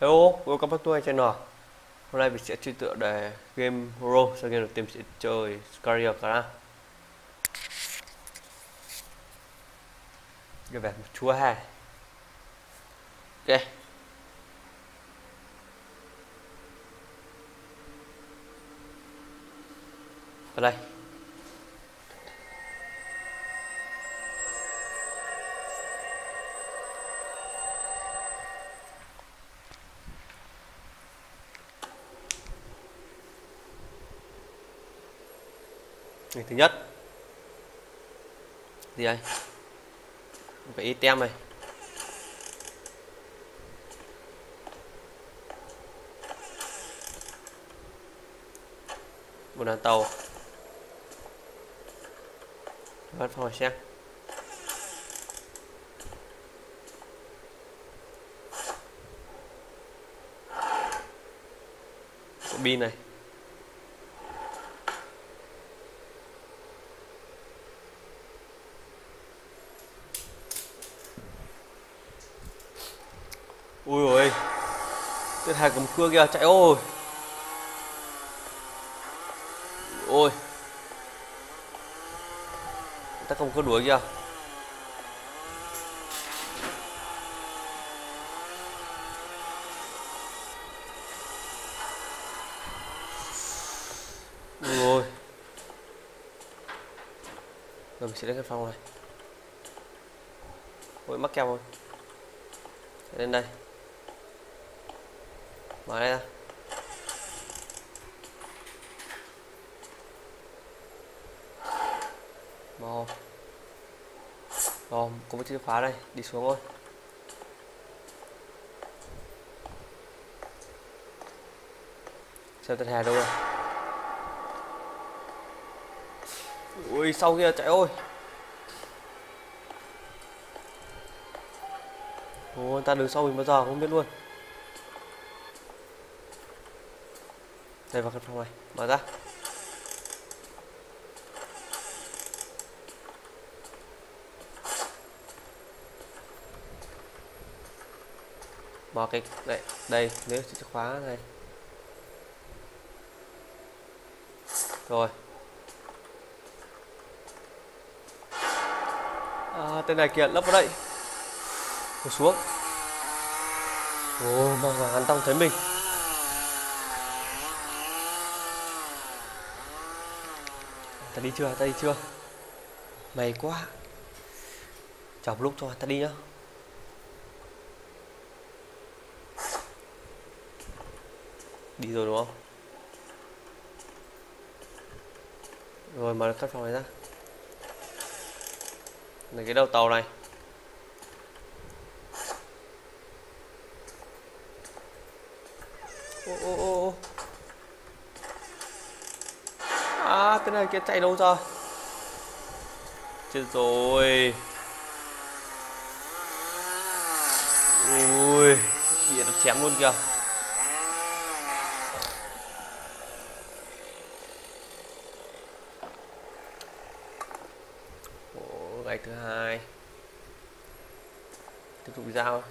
Hello, welcome back to my channel. Hôm nay mình sẽ chơi tựa đề game Hero. Sau game đầu tiên mình sẽ chơi Scaria Kara. Cái vẻ một chúa hai. Ok. Vào đây. Thứ nhất. Gì đây? Cái item này. Một đoàn tàu. Bắt phòng xem. Pin này. Ui ôi tên hai cầm cưa kia chạy ôi. Ôi. Ta không có đuổi kia, ui ôi rồi mình sẽ đến cái phòng này. Ôi mắc keo rồi. Lên đây mở đây ra. Bom bom có một chìa khóa đây, đi xuống thôi. Xem tên hè đâu rồi. Ui, sau kia chạy ôi. Ôi, ta đứng sau mình bao giờ không biết luôn. Đây vào căn phòng này, mở ra. Mở cái, đây, đây, nếu chìa khóa này Rồi. À, Tên này kìa, lấp vào đây. Ngồi xuống. Ồ, mà hắn tông thấy mình. Ta đi chưa, ta đi chưa? Mày quá. Chọc lúc thôi ta đi nhá. Đi rồi đúng không? Rồi mở căn phòng này ra. Này cái đầu tàu này ô ô ô ô à cái này kia chạy đâu rồi? Chết rồi. Ui bị nó chém luôn kìa. Ồ, gạch thứ hai. Tiếp tục dao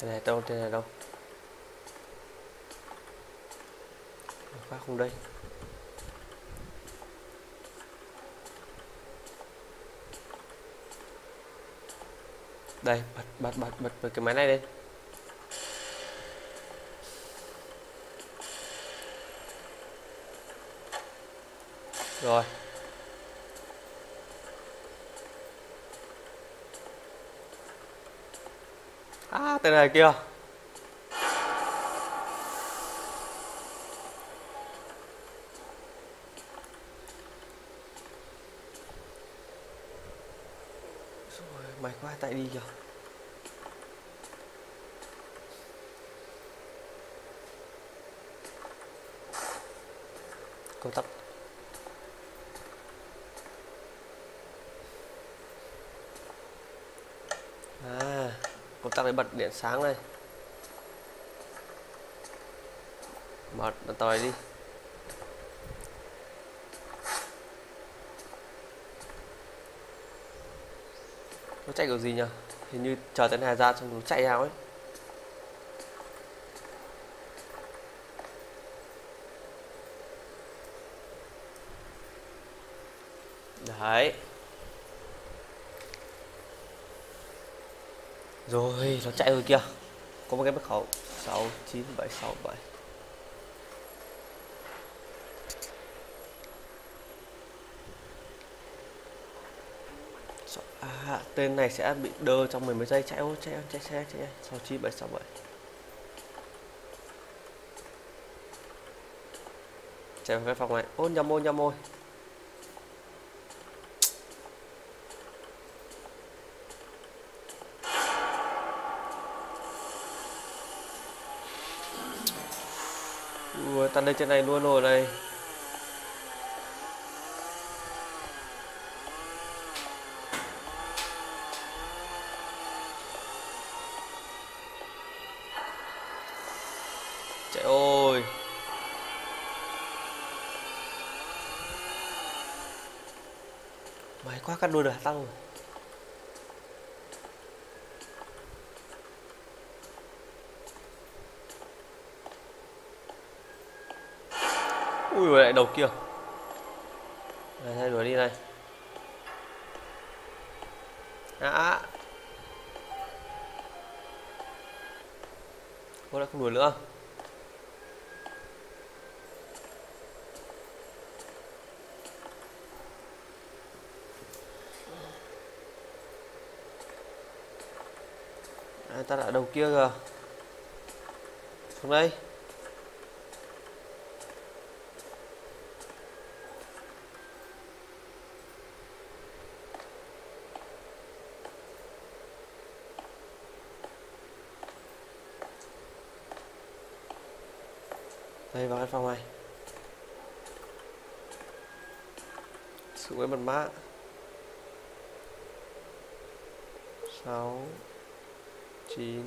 đây này đâu, trên này đâu? Khóa không đây? Đây, bật, bật, bật, bật, bật cái máy này lên. Rồi. À, tên này kia. Rồi, mày quá tại đi kìa. Câu tập À công tắc để bật điện sáng đây. Bật bật tòi đi. Nó chạy kiểu gì nhỉ? Hình như chờ tên này ra xong nó chạy nào ấy. Đấy. Rồi nó chạy rồi kìa. Có một cái mật khẩu. Sáu chín bảy sáu bảy. À, tên này sẽ bị đơ trong mười mấy giây. Chạy ô chạy chạy xe chạy. Sáu chín bảy sáu bảy. Chạy vào cái phòng này. Ô nhầm ô nhầm ôi. Ui, ta lên trên này luôn rồi đây chạy ôi mày quá cắt đuôi được tăng? rồi ui lại đầu kia. Này thay đuổi đi này đã, cô lại không đuổi nữa. À, ta đã đầu kia kìa. Xuống đây. Phòng này xuống với cái mật mã sáu, chín,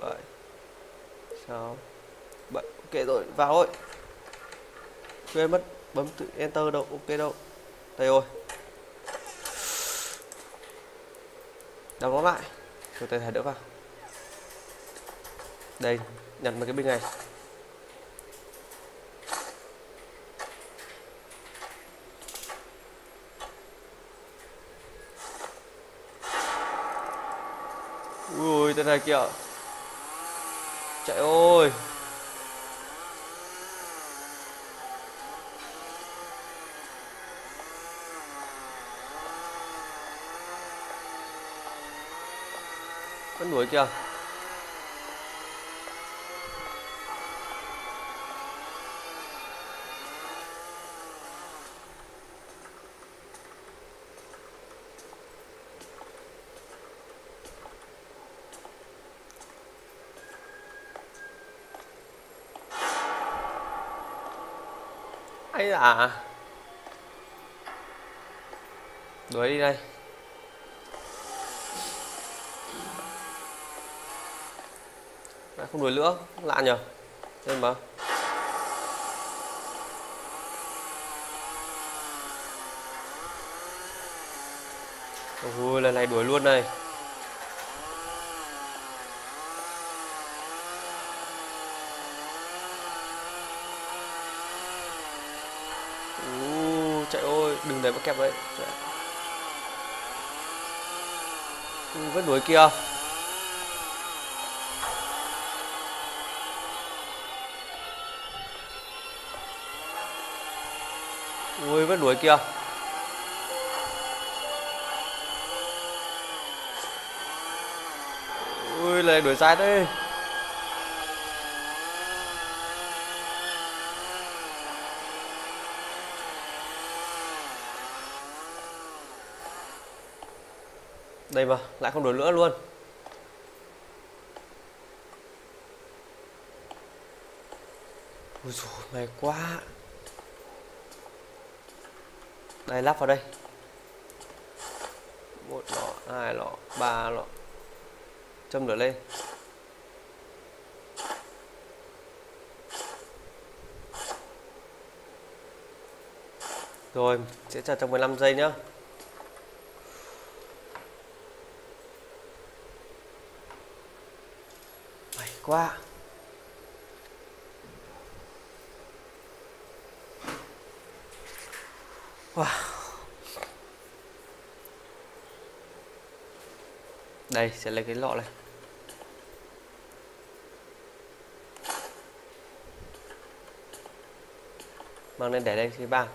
bảy. Sáu, bảy. Ok rồi, vào rồi quên mất bấm tự enter đâu. Ok đâu. Đây rồi. Đóng nó lại. Rồi tay thải đỡ vào. Đây nhận một cái bình này. Ui tên này kìa. Chạy ôi. Vẫn đuổi kìa. À? Đuổi đi đây. À, không đuổi nữa lạ nhờ. Thêm mà ôi lần này đuổi luôn này Ú, chạy ôi đừng để mà kẹp đấy chạy. Dạ. Ừ, đuổi kia. Ui vẫn đuổi kia. Ui lại đuổi sai đấy đây mà lại không đổi nữa luôn. Ui dồi mày quá. Đây lắp vào đây. Một lọ, hai lọ, ba lọ. Châm lửa lên. Rồi, sẽ chờ trong 15 giây nhá. Quá. Wow. Đây, sẽ lấy cái lọ này. Mang lên để đây cái bàn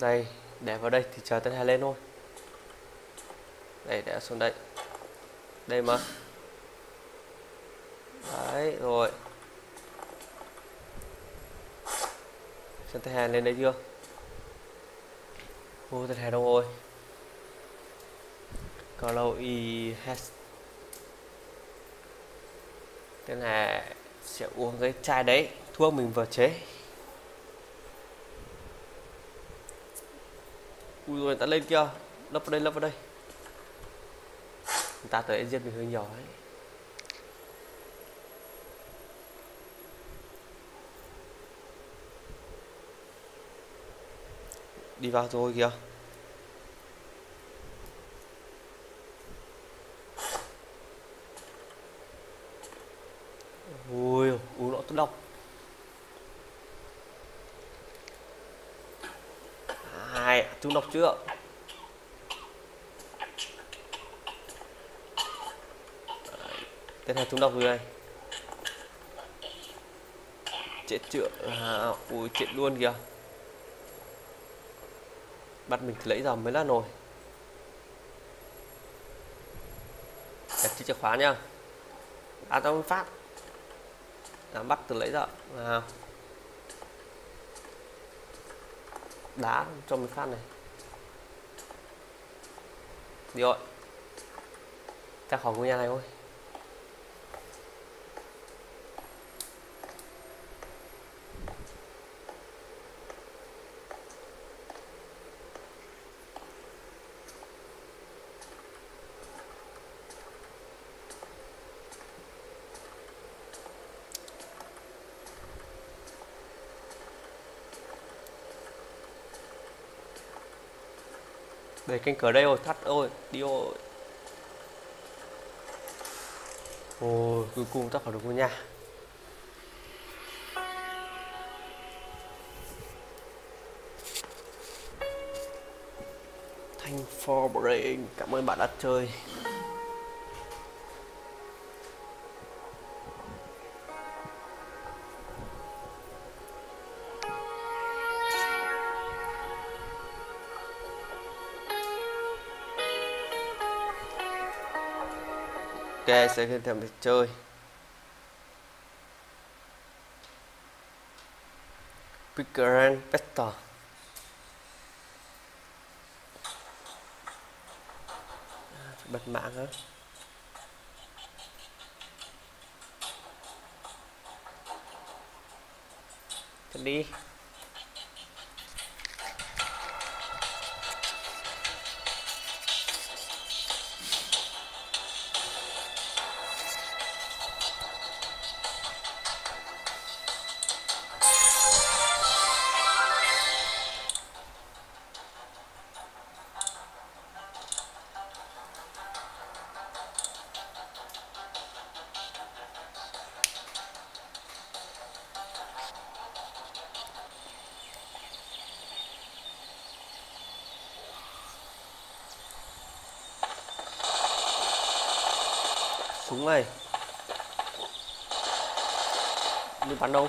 đây, để vào đây thì chờ tên hai lên thôi. Đây, để xuống đây. Đây mà. Đấy, rồi. Chân tay hai lên đây chưa? Ô tay hai đâu rồi? Carlo y has tên này sẽ uống cái chai đấy. Thuốc mình vừa chế. Ui rồi ta lên kia lấp vào đây lấp vào đây. Người ta tới giết mình hơi nhỏ ấy đi vào rồi kìa. Ui u nó tôi đọc hai chúng chưa? Tên hai chúng đọc rồi đây. Chết chữa à, ui chết luôn kìa. Bắt mình thì lấy ra mới là nồi đặt chiếc chìa khóa nha à tao phát. À, bắt từ lấy ra à. đá cho mình phát này rồi ra khỏi ngôi nhà này thôi. Để canh cửa đây rồi, thắt ôi, đi ôi. Ôi, cuối cùng ta khỏi được ngôi nhà. Thanh for cảm ơn bạn đã chơi. Sẽ thêm thêm để chơi. Bigger and better à, bật mạng hả đi. Súng này đi bắn đâu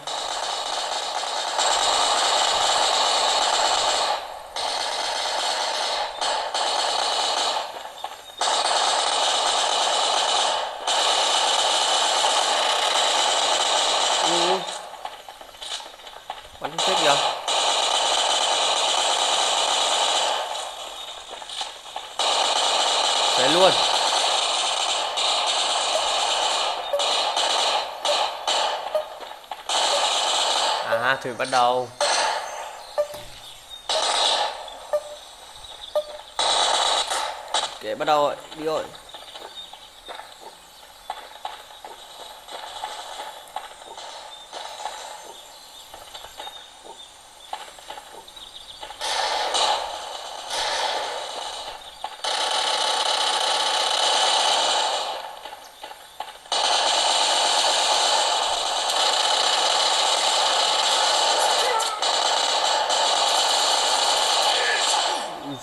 lấy luôn à thủy bắt đầu. Ok bắt đầu rồi đi rồi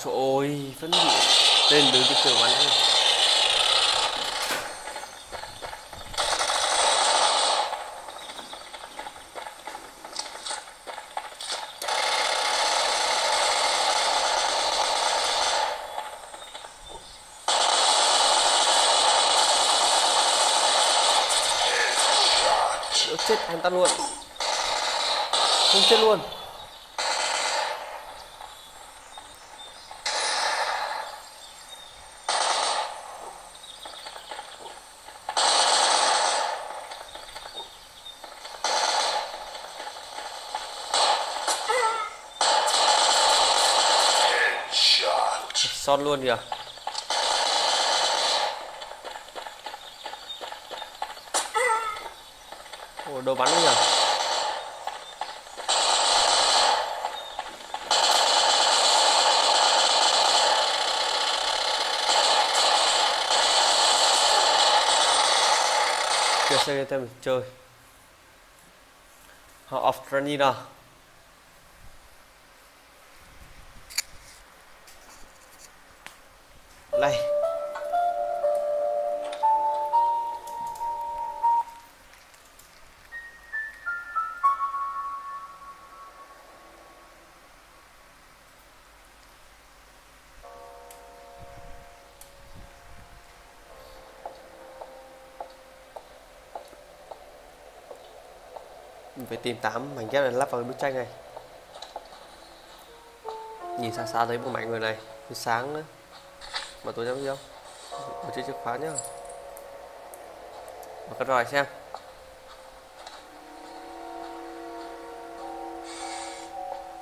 Trời ơi, vẫn bị tên đứng cái cửa bắn này. Ủa, chết anh ta luôn không chết luôn Shot. Sót luôn kìa. Ủa đồ bắn nhỉ? Kìa xe thêm chơi. Họ off running nào Mình phải tìm tám mảnh ghép để lắp vào cái bức tranh này. Nhìn xa xa thấy một mảnh người này Cứ sáng nữa. Mà tôi nhắm không? Một chiếc chìa khóa nhá. Mở cái rồi xem.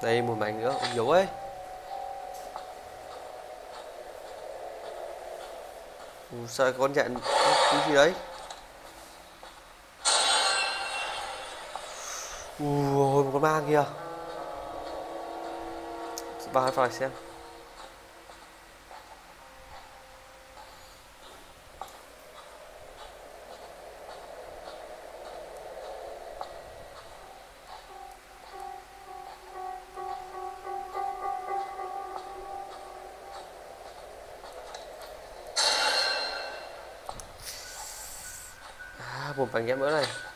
Đây một mảnh nữa Ông dấu ấy Ủa, Sao con nhận cái gì đấy? Ba kìa Vào hai phải xem. À, một bánh ghép nữa này.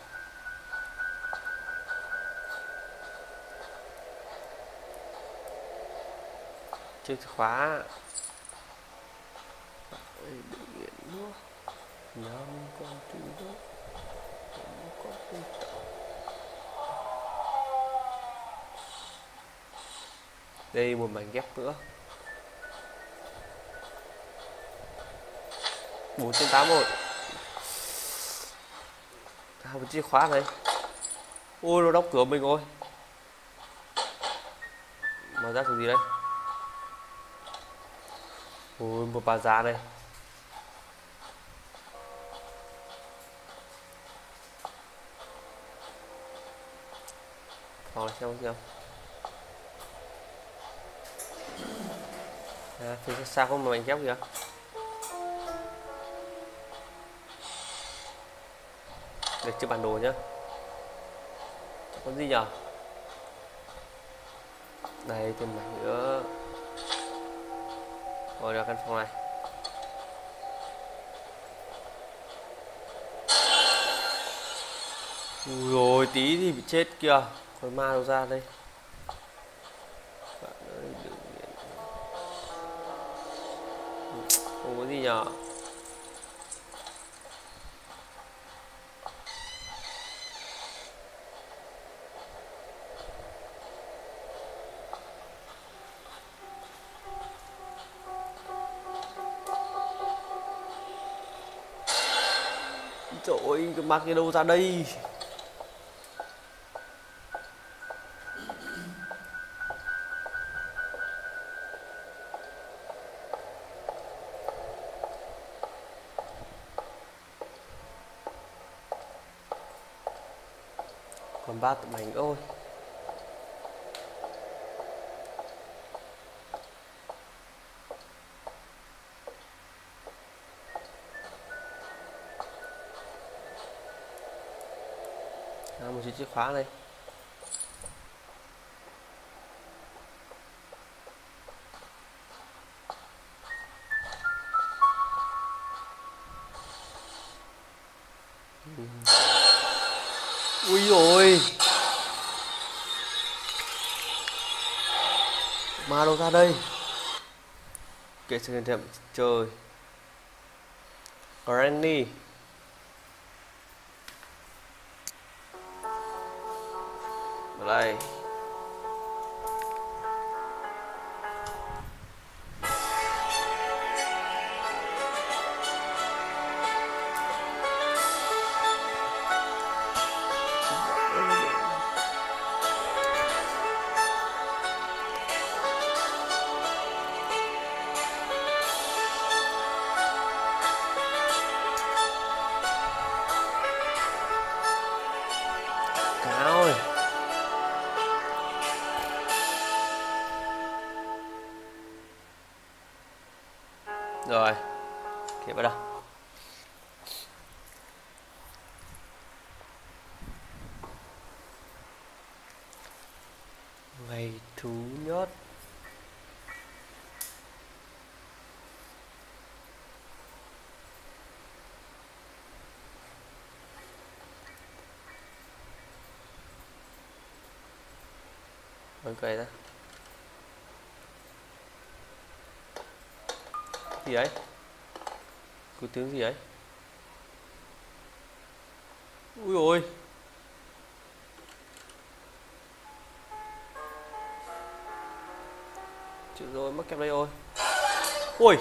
Chìa khóa. Ôi, bệnh viện nữa năm con chú đốt năm con thứ đó. đây một mảnh ghép nữa. 4 trên 8 rồi à, một chìa khóa này. Ôi nó đóng cửa mình ôi mở ra thử gì đây? Ui, một bà già đây, Rồi xem xem à, Phía xa không mà mảnh ghép kìa? Để chữ bản đồ nhá. Có gì nhở? Đây thêm mảnh nữa ngồi ra căn phòng này. Ui rồi tí thì bị chết kìa. Con ma đâu ra đây. Không có gì nhở cái mang cái đâu ra đây? Còn ba tụi mình ôi chìa khóa đây. Ui rồi ma đâu ra đây. Kệ sự hiện trời. Granny Vẫn cười đó. Gì ấy cứ tiếng gì ấy Ui ôi. Chịu rồi mất kẹp đây ôi Ui.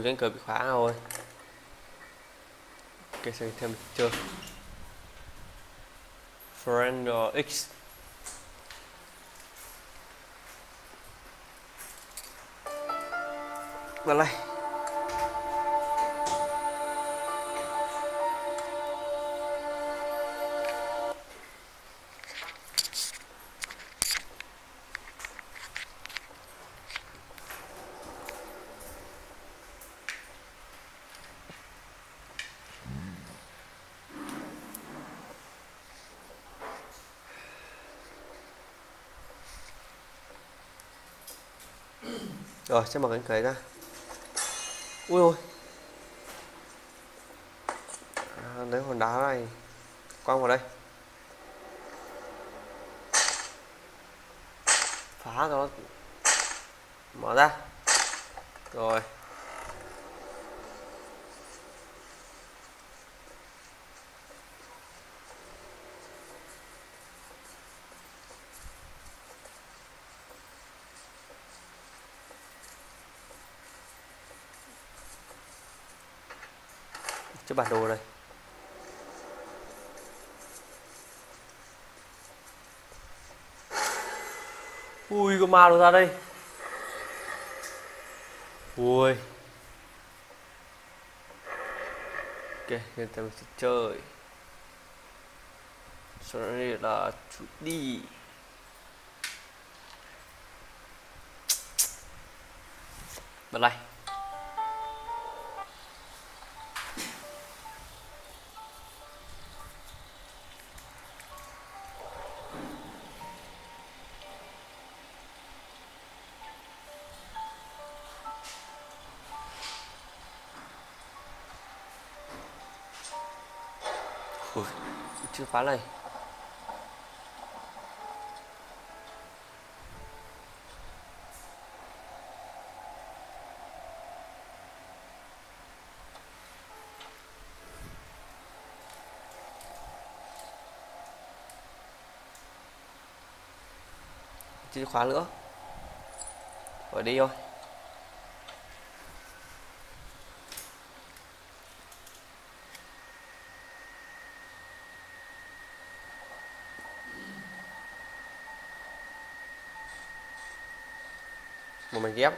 Ôi cánh cửa bị khóa rồi Ok xem thêm chưa? Friend X. Vào đây Rồi, cho mở cánh cửa ra. Ui ôi. À, lấy hòn đá này quăng vào đây. Phá cho nó mở ra. Rồi cái bản đồ đây. Ui có ma đâu ra đây. Ui. Ok, hiện tại mình sẽ chơi. Sau đây là chủ đi. Bật lại. khóa này chưa khóa nữa rồi đi thôi. Ghép.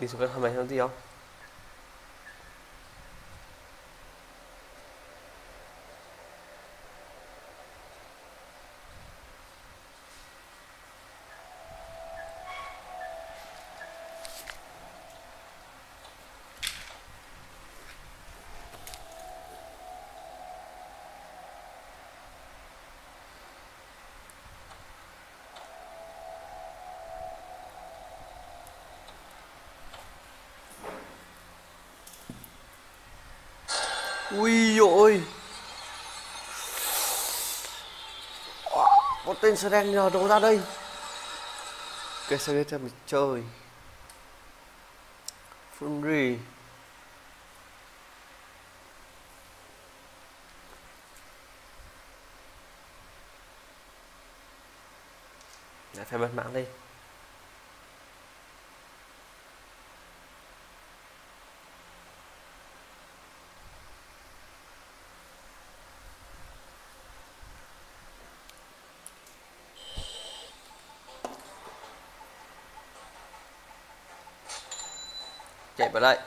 Đi xuống cái hôm nay không gì không? Ui ôi. Có tên sơ đen nhờ đâu ra đây. Cái sơ cho mình chơi. Funry Lại phải bật mạng đi chạy vào đây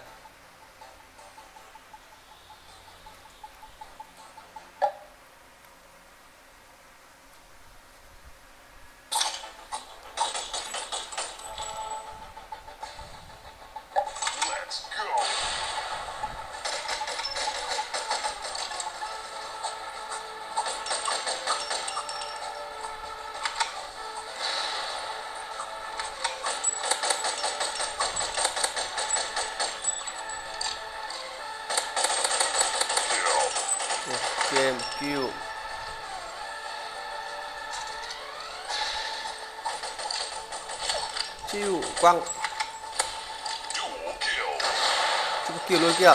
quăng chúng kill. luôn kìa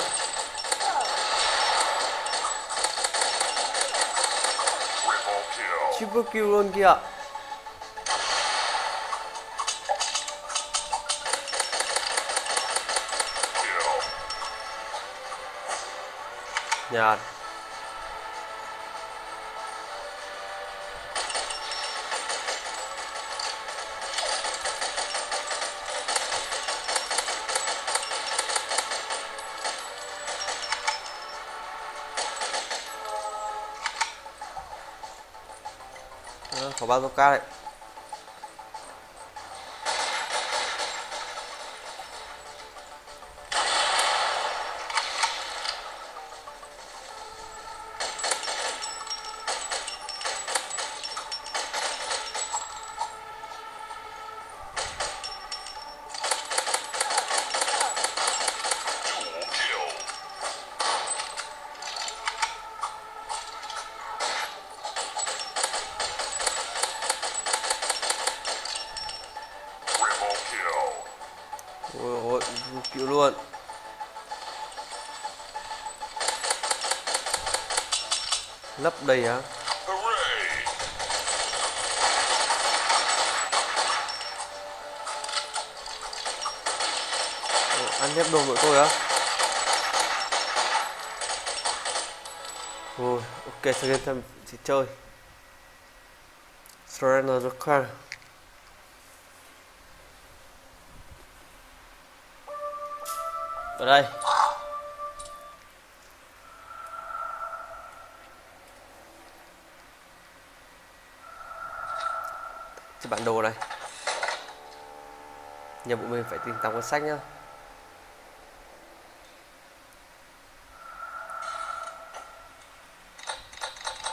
Triple kill. luôn kìa Kill. nhạt Đó, có bao chịu luôn. Lấp đầy á Hooray. Ờ, ăn hết đồ của tôi á Ôi, ok, sẽ game thăm chơi. Surrender the car Ở đây. Cái bản đồ này. Nhiệm vụ mình phải tìm tòng cuốn sách nhá.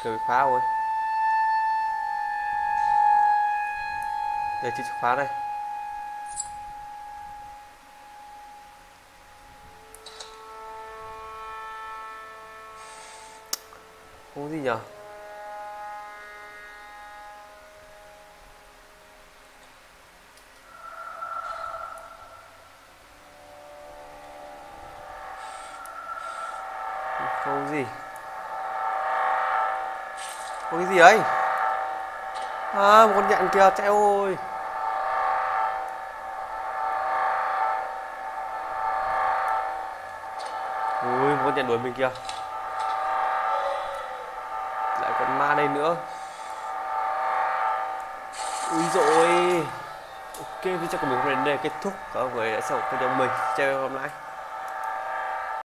Cửa bị khóa rồi Đây chiếc chìa khóa đây. nhờ? Không gì. Có cái gì ấy? À một con nhện kìa chạy ôi ui, một con nhện đuổi mình kìa. Đây nữa. Úi dồi. Ok video của mình đến đây kết thúc cảm ơn mọi người đã xem video mình chào các hôm nay.